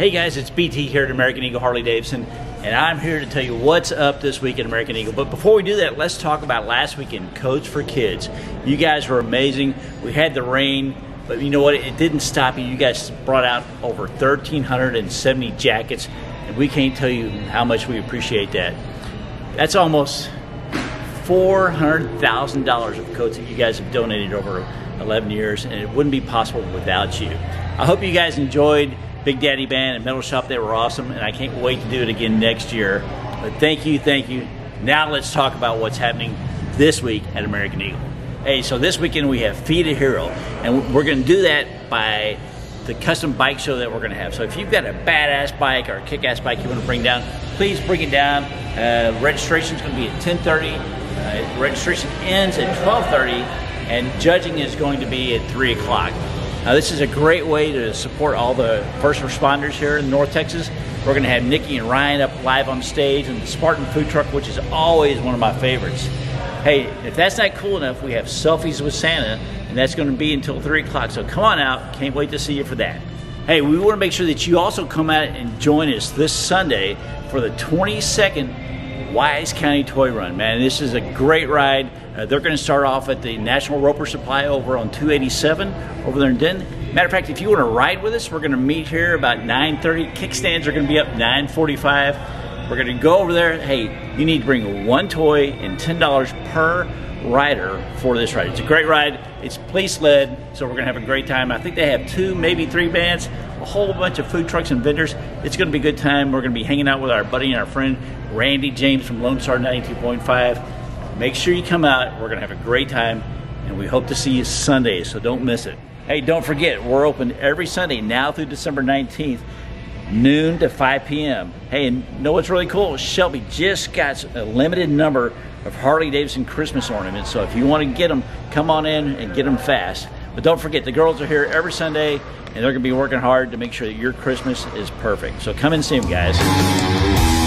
Hey guys, it's BT here at American Eagle Harley Davidson, and I'm here to tell you what's up this week at American Eagle. But before we do that, let's talk about last week in Coats for Kids. You guys were amazing. We had the rain, but you know what? It didn't stop you. You guys brought out over 1,370 jackets, and we can't tell you how much we appreciate that. That's almost $400,000 of coats that you guys have donated over 11 years, and it wouldn't be possible without you. I hope you guys enjoyed Big Daddy Band and Metal Shop. They were awesome, and I can't wait to do it again next year. But thank you, thank you. Now let's talk about what's happening this week at American Eagle. Hey, so this weekend we have Feed a Hero, and we're going to do that by the custom bike show that we're going to have. So if you've got a badass bike or a kick-ass bike you want to bring down, please bring it down. Uh, registration is going to be at 10:30. Uh, registration ends at 12:30, and judging is going to be at 3 o'clock. Now, this is a great way to support all the first responders here in North Texas. We're going to have Nikki and Ryan up live on stage, and the Spartan food truck, which is always one of my favorites. Hey, if that's not cool enough, we have selfies with Santa, and that's going to be until 3 o'clock. So come on out. Can't wait to see you for that. Hey, we want to make sure that you also come out and join us this Sunday for the 22nd Wise County Toy Run, man. This is a great ride. Uh, they're going to start off at the National Roper Supply over on 287 over there in Denton. Matter of fact, if you want to ride with us, we're going to meet here about 9.30. Kickstands are going to be up 9.45. We're going to go over there. Hey, you need to bring one toy and $10 per rider for this ride. It's a great ride. It's police led, so we're going to have a great time. I think they have two, maybe three bands, a whole bunch of food trucks and vendors. It's going to be a good time. We're going to be hanging out with our buddy and our friend Randy James from Lone Star 92.5. Make sure you come out. We're going to have a great time, and we hope to see you Sunday, so don't miss it. Hey, don't forget, we're open every Sunday now through December 19th noon to 5 p.m. Hey, and know what's really cool? Shelby just got a limited number of Harley Davidson Christmas ornaments. So if you want to get them, come on in and get them fast. But don't forget, the girls are here every Sunday, and they're going to be working hard to make sure that your Christmas is perfect. So come and see them, guys.